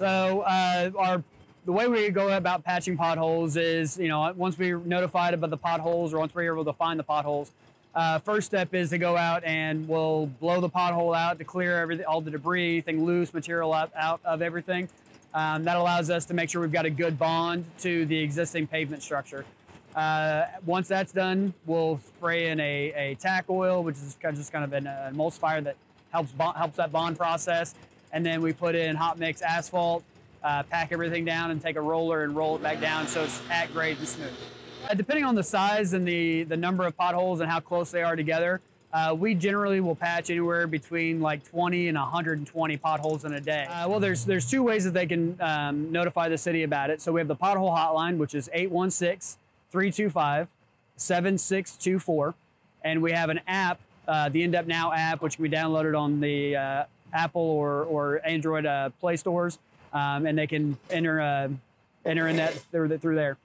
So uh, our the way we go about patching potholes is, you know, once we're notified about the potholes or once we're able to find the potholes, uh, first step is to go out and we'll blow the pothole out to clear everything, all the debris, anything loose material out, out of everything. Um, that allows us to make sure we've got a good bond to the existing pavement structure. Uh, once that's done, we'll spray in a, a tack oil, which is kind of just kind of an uh, emulsifier that helps helps that bond process. And then we put in hot mix asphalt, uh, pack everything down, and take a roller and roll it back down so it's at grade and smooth. Uh, depending on the size and the the number of potholes and how close they are together, uh, we generally will patch anywhere between like 20 and 120 potholes in a day. Uh, well, there's there's two ways that they can um, notify the city about it. So we have the pothole hotline, which is 816 325 7624. And we have an app, uh, the InDep Now app, which can be downloaded on the uh, Apple or, or Android uh, Play stores. Um, and they can enter, uh, enter in that through, through there.